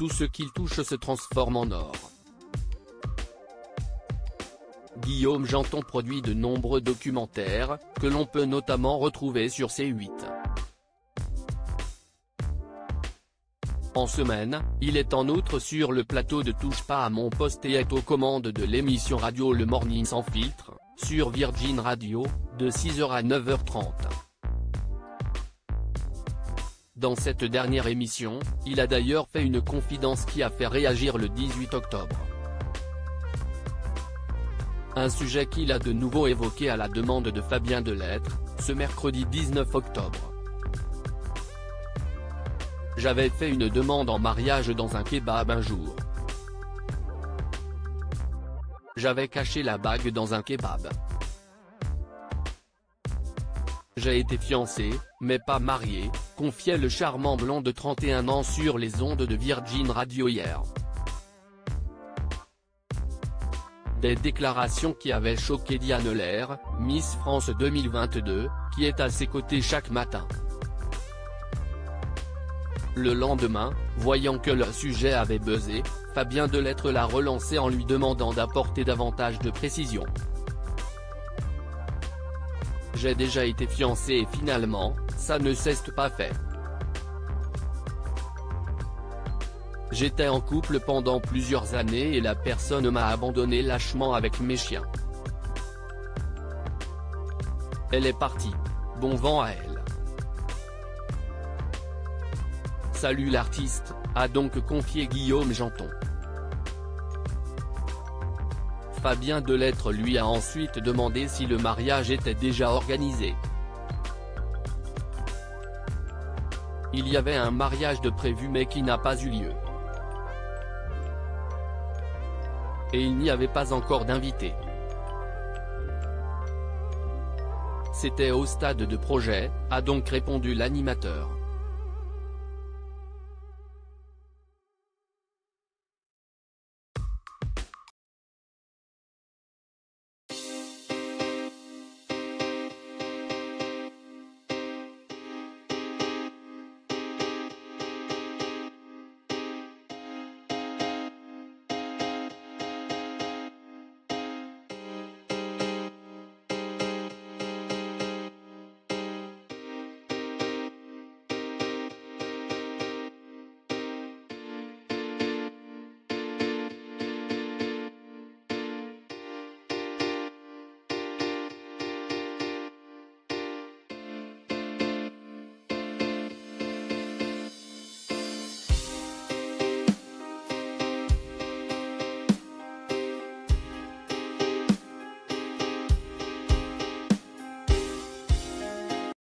tout ce qu'il touche se transforme en or. Guillaume Janton produit de nombreux documentaires, que l'on peut notamment retrouver sur C8. En semaine, il est en outre sur le plateau de Touche pas à mon poste et est aux commandes de l'émission radio Le Morning sans filtre, sur Virgin Radio, de 6h à 9h30. Dans cette dernière émission, il a d'ailleurs fait une confidence qui a fait réagir le 18 octobre. Un sujet qu'il a de nouveau évoqué à la demande de Fabien Delettre, ce mercredi 19 octobre. J'avais fait une demande en mariage dans un kebab un jour. J'avais caché la bague dans un kebab. J'ai été fiancé, mais pas marié, confiait le charmant blond de 31 ans sur les ondes de Virgin Radio hier. Des déclarations qui avaient choqué Diane Lair, Miss France 2022, qui est à ses côtés chaque matin. Le lendemain, voyant que le sujet avait buzzé, Fabien Delettre l'a relancé en lui demandant d'apporter davantage de précision. J'ai déjà été fiancé et finalement, ça ne s'est pas fait. J'étais en couple pendant plusieurs années et la personne m'a abandonné lâchement avec mes chiens. Elle est partie. Bon vent à elle. Salut l'artiste, a donc confié Guillaume Janton. Fabien Delettre lui a ensuite demandé si le mariage était déjà organisé. Il y avait un mariage de prévu mais qui n'a pas eu lieu. Et il n'y avait pas encore d'invité. C'était au stade de projet, a donc répondu l'animateur.